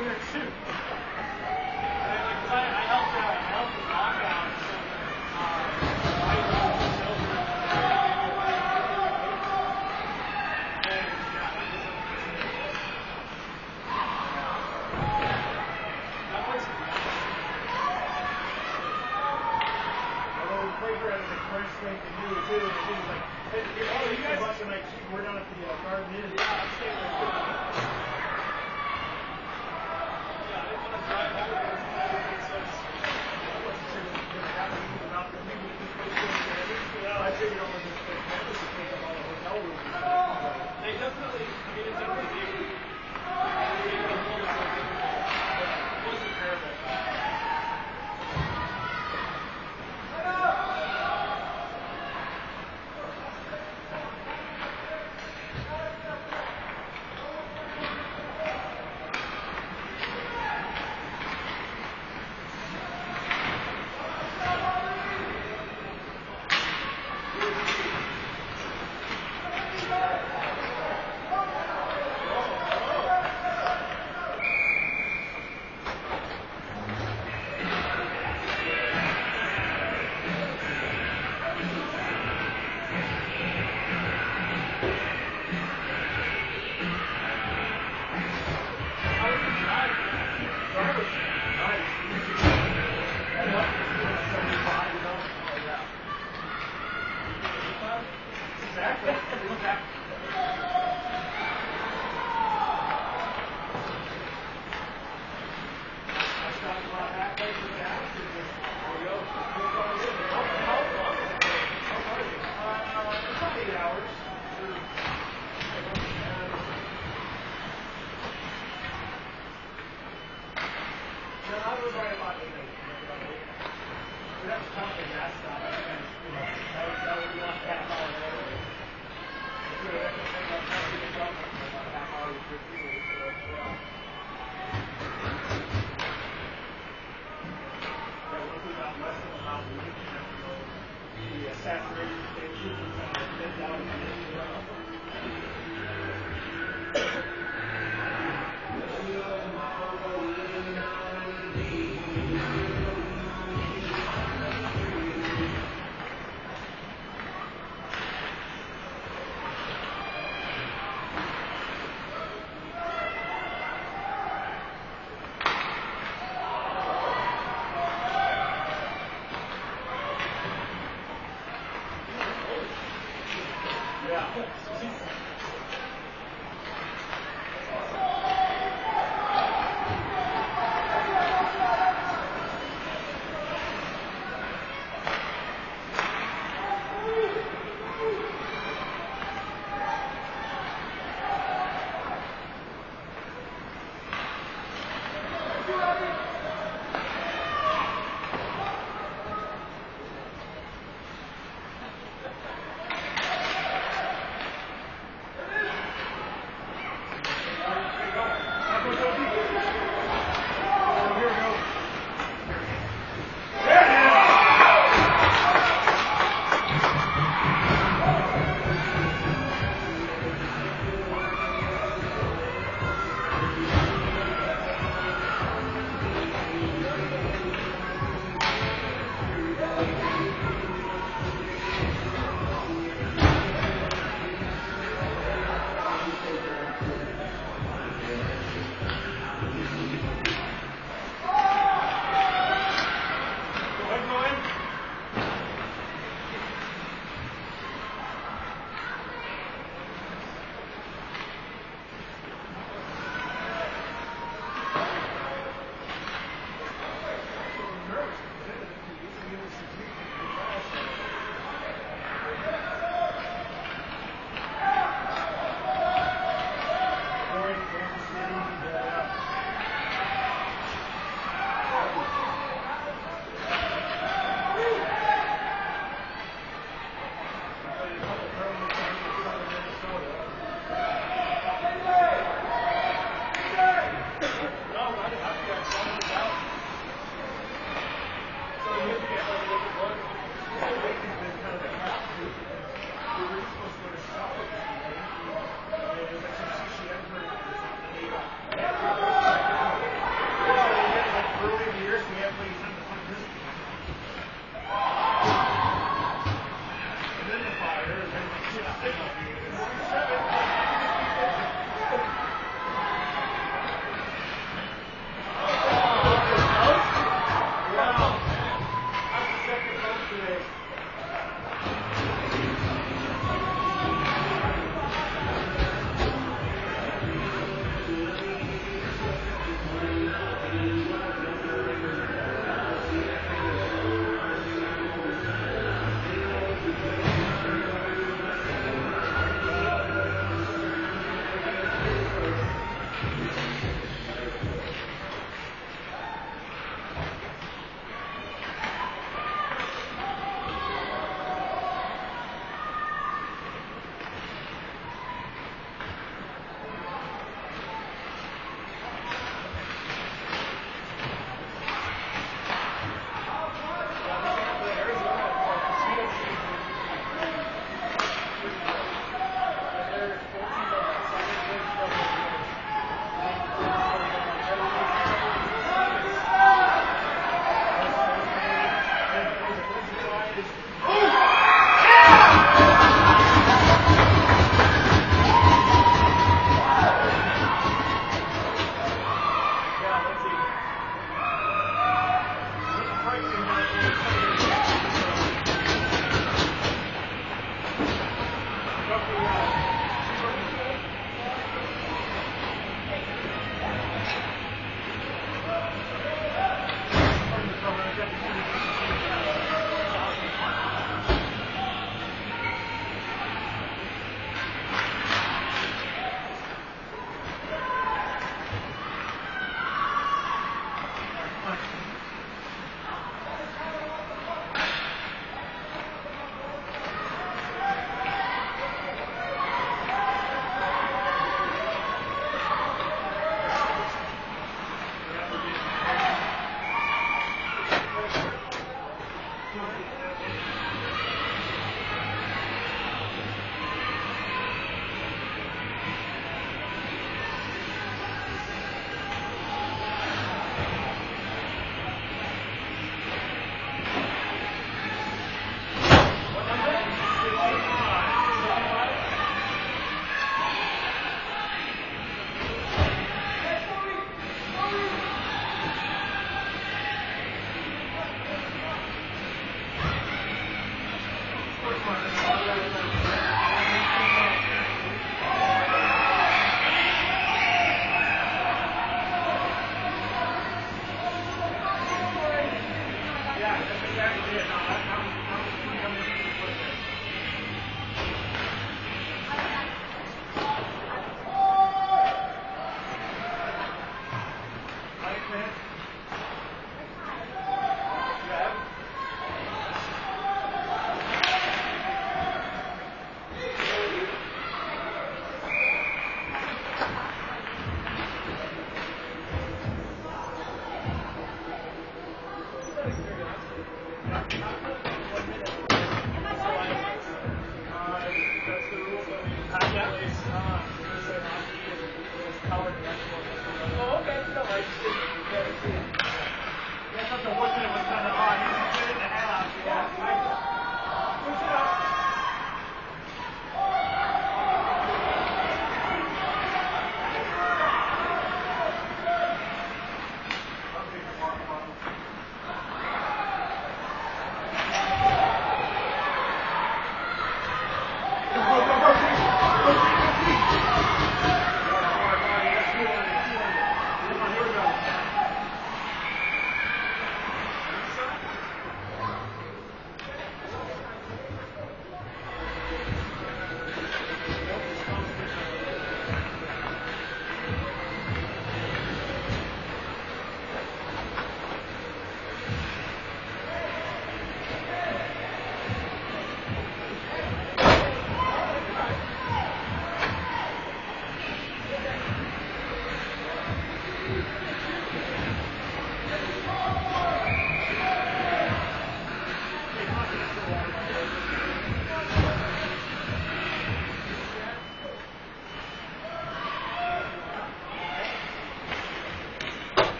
有点儿